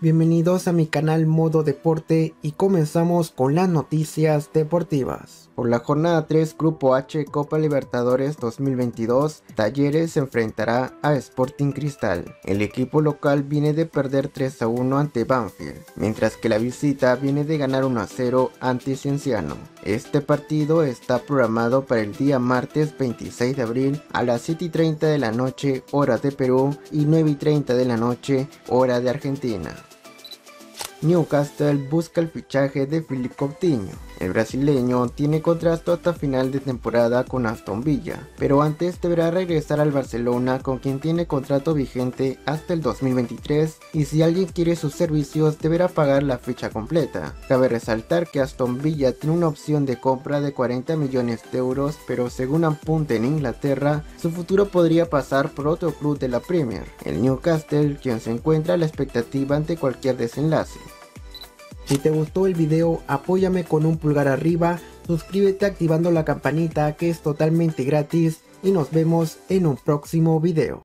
bienvenidos a mi canal Modo Deporte y comenzamos con las noticias deportivas. Por la jornada 3 Grupo H Copa Libertadores 2022, Talleres se enfrentará a Sporting Cristal. El equipo local viene de perder 3 a 1 ante Banfield, mientras que la visita viene de ganar 1 a 0 ante Cienciano. Este partido está programado para el día martes 26 de abril a las 7 y 30 de la noche hora de Perú y 9 y 30 de la noche hora de Argentina. Newcastle busca el fichaje de Philip Coutinho. El brasileño tiene contrato hasta final de temporada con Aston Villa, pero antes deberá regresar al Barcelona con quien tiene contrato vigente hasta el 2023 y si alguien quiere sus servicios deberá pagar la ficha completa. Cabe resaltar que Aston Villa tiene una opción de compra de 40 millones de euros, pero según apunte en Inglaterra, su futuro podría pasar por otro club de la Premier, el Newcastle, quien se encuentra a la expectativa ante cualquier desenlace. Si te gustó el video, apóyame con un pulgar arriba, suscríbete activando la campanita que es totalmente gratis y nos vemos en un próximo video.